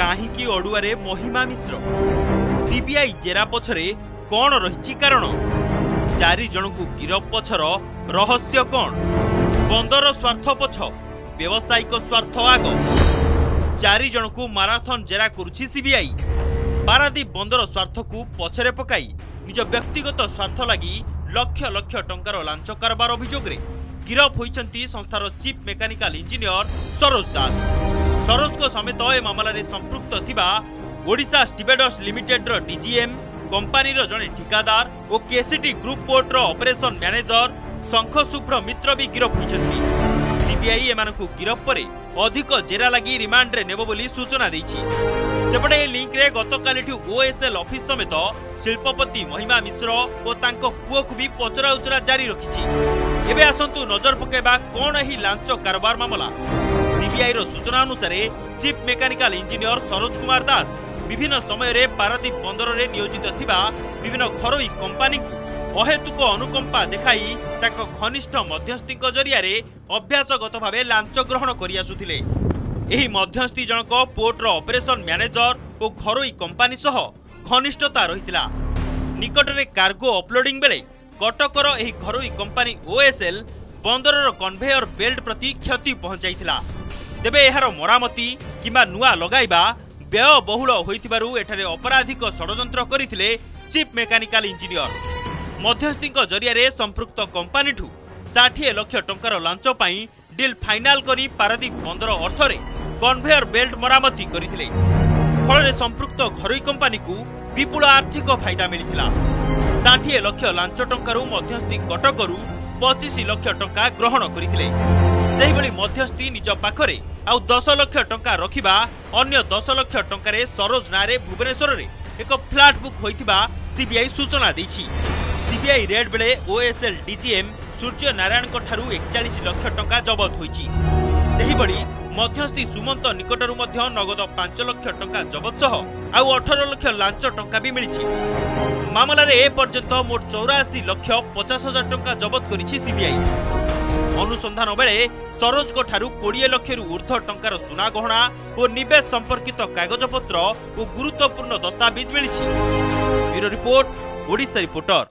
କାହିଁକି ଅଡୁଆରେ ମହିମା ମିଶ୍ର? ସିବିଆଇ ଜେରା ପଛରେ କ'ଣ ରହିଛି କାରଣ? ଚାରି ଜଣଙ୍କୁ ଗିରଫ ପଛର ରହସ୍ୟ କ'ଣ? ବନ୍ଦର ସ୍ୱାର୍ଥ ପଛ ବ୍ୟବସାୟିକ ସ୍ୱାର୍ଥ ଆଗ। ଚାରି ଜଣଙ୍କୁ ମାରାଥନ୍ ଜେରା କରୁଛି ସିବିଆଇ। ପାରାଦୀପ ବନ୍ଦର ସ୍ୱାର୍ଥକୁ ପଛରେ ପକାଇ ନିଜ ବ୍ୟକ୍ତିଗତ ସ୍ୱାର୍ଥ ଲାଗି ଲକ୍ଷ ଲକ୍ଷ ଟଙ୍କାର ଲାଞ୍ଚ କାରବାର ଅଭିଯୋଗରେ ଗିରଫ ହୋଇଛନ୍ତି ସଂସ୍ଥାର chief mechanical engineer Saroj Das. ସମ୍ପୃକ୍ତ ଥିବା ଓଡ଼ିଶା ଷ୍ଟିବେଡର୍ସ ଲିମିଟେଡ୍ର ଡିଜିଏମ୍ କମ୍ପାନୀର ଜଣେ ଠିକାଦାର ଓ କେସିଟି ଗ୍ରୁପ୍ ପୋର୍ଟର ଅପରେସନ ମ୍ୟାନେଜର ଶଙ୍ଖ ଶୁଭ୍ର ମିତ୍ର ବି ଗିରଫ ହୋଇଛନ୍ତି। ସିବିଆଇ ଏମାନଙ୍କୁ ଗିରଫ ପରେ ଅଧିକ ଜେରା ଲାଗି ରିମାଣ୍ଡରେ ନେବ ବୋଲି ସୂଚନା ଦେଇଛି। ସେପଟେ ଏ ଲିଙ୍କରେ ଗତକାଲିଠୁ ଓଏସ୍ଏଲ୍ ଅଫିସ ସମେତ ଶିଳ୍ପପତି ମହିମା ମିଶ୍ର ଓ ତାଙ୍କ ପୁଅକୁ ବି ପଚରାଉଚରା ଜାରି ରଖିଛି। ଏବେ ଆସନ୍ତୁ ନଜର ପକାଇବା କ'ଣ ଏହି ଲାଞ୍ଚ କାରବାର ମାମଲା। ସିବିଆଇର ସୂଚନା ଅନୁସାରେ chief mechanical engineer Saroj Kumar Das ବିଭିନ୍ନ ସମୟରେ ପାରାଦୀପ ବନ୍ଦରରେ ନିୟୋଜିତ ଥିବା ବିଭିନ୍ନ ଘରୋଇ କମ୍ପାନୀକୁ ଅହେତୁକ ଅନୁକମ୍ପା ଦେଖାଇ ତାଙ୍କ ଘନିଷ୍ଠ ମଧ୍ୟସ୍ଥିଙ୍କ ଜରିଆରେ ଅଭ୍ୟାସଗତ ଭାବେ ଲାଞ୍ଚ ଗ୍ରହଣ କରିଆସୁଥିଲେ ଏହି ମଧ୍ୟସ୍ଥି ଜଣକ ପୋର୍ଟର ଅପରେସନ ମ୍ୟାନେଜର ଓ ଘରୋଇ କମ୍ପାନୀ ସହ ଘନିଷ୍ଠତା ରହିଥିଲା। ନିକଟରେ କାର୍ଗୋ ଅପଲୋଡିଂ ବେଳେ କଟକର ଏହି ଘରୋଇ କମ୍ପାନୀ ଓଏସ୍ଏଲ୍ ବନ୍ଦରର କନ୍ଭେୟର ବେଲ୍ଟ ପ୍ରତି କ୍ଷତି ପହଞ୍ଚାଇଥିଲା। ତେବେ ଏହାର ମରାମତି କିମ୍ବା ନୂଆ ଲଗାଇବା ବ୍ୟୟବହୁଳ ହୋଇଥିବାରୁ ଏଠାରେ ଅପରାଧିକ ଷଡ଼ଯନ୍ତ୍ର କରିଥିଲେ ଚିଫ୍ ମେକାନିକାଲ ଇଞ୍ଜିନିୟର। ମଧ୍ୟସ୍ଥିଙ୍କ ଜରିଆରେ ସମ୍ପୃକ୍ତ କମ୍ପାନୀଠୁ ଷାଠିଏ ଲକ୍ଷ ଟଙ୍କାର ଲାଞ୍ଚ ପାଇଁ ଡିଲ୍ ଫାଇନାଲ କରି ପାରାଦୀପ ବନ୍ଦର ଅର୍ଥରେ କନ୍ଭେୟର ବେଲ୍ଟ ମରାମତି କରିଥିଲେ। ଫଳରେ ସମ୍ପୃକ୍ତ ଘରୋଇ କମ୍ପାନୀକୁ ବିପୁଳ ଆର୍ଥିକ ଫାଇଦା ମିଳିଥିଲା। ଷାଠିଏ ଲକ୍ଷ ଲାଞ୍ଚ ଟଙ୍କାରୁ ମଧ୍ୟସ୍ଥି କଟକରୁ ପଚିଶ ଲକ୍ଷ ଟଙ୍କା ଗ୍ରହଣ କରିଥିଲେ। ସେହିଭଳି ମଧ୍ୟସ୍ଥି ନିଜ ପାଖରେ ଆଉ ଦଶ ଲକ୍ଷ ଟଙ୍କା ରଖିବା ଅନ୍ୟ ଦଶ ଲକ୍ଷ ଟଙ୍କାରେ ସରୋଜ ନାଁରେ ଭୁବନେଶ୍ୱରରେ ଏକ ଫ୍ଲାଟ୍ ବୁକ୍ ହୋଇଥିବା ସିବିଆଇ ସୂଚନା ଦେଇଛି। ସିବିଆଇ ରେଡ୍ ବେଳେ ଓଏସ୍ଏଲ୍ ଡିଜିଏମ୍ ସୂର୍ଯ୍ୟ ନାରାୟଣଙ୍କ ଠାରୁ ଏକଚାଳିଶ ଲକ୍ଷ ଟଙ୍କା ଜବତ ହୋଇଛି। ସେହିଭଳି ମଧ୍ୟସ୍ଥି ସୁମନ୍ତ ନିକଟରୁ ମଧ୍ୟ ନଗଦ ପାଞ୍ଚ ଲକ୍ଷ ଟଙ୍କା ଜବତ ସହ ଆଉ ଅଠର ଲକ୍ଷ ଲାଞ୍ଚ ଟଙ୍କା ବି ମିଳିଛି। ମାମଲାରେ ଏ ପର୍ଯ୍ୟନ୍ତ ମୋଟ ଚଉରାଅଶୀ ଲକ୍ଷ ପଚାଶ ହଜାର ଟଙ୍କା ଜବତ କରିଛି ସିବିଆଇ। ଅନୁସନ୍ଧାନ ବେଳେ ସରୋଜଙ୍କ ଠାରୁ କୋଡ଼ିଏ ଲକ୍ଷରୁ ଉର୍ଦ୍ଧ୍ୱ ଟଙ୍କାର ସୁନା ଗହଣା ଓ ନିବେଶ ସମ୍ପର୍କିତ କାଗଜପତ୍ର ଓ ଗୁରୁତ୍ୱପୂର୍ଣ୍ଣ ଦସ୍ତାବିଜ ମିଳିଛି। Report Odisha reporter.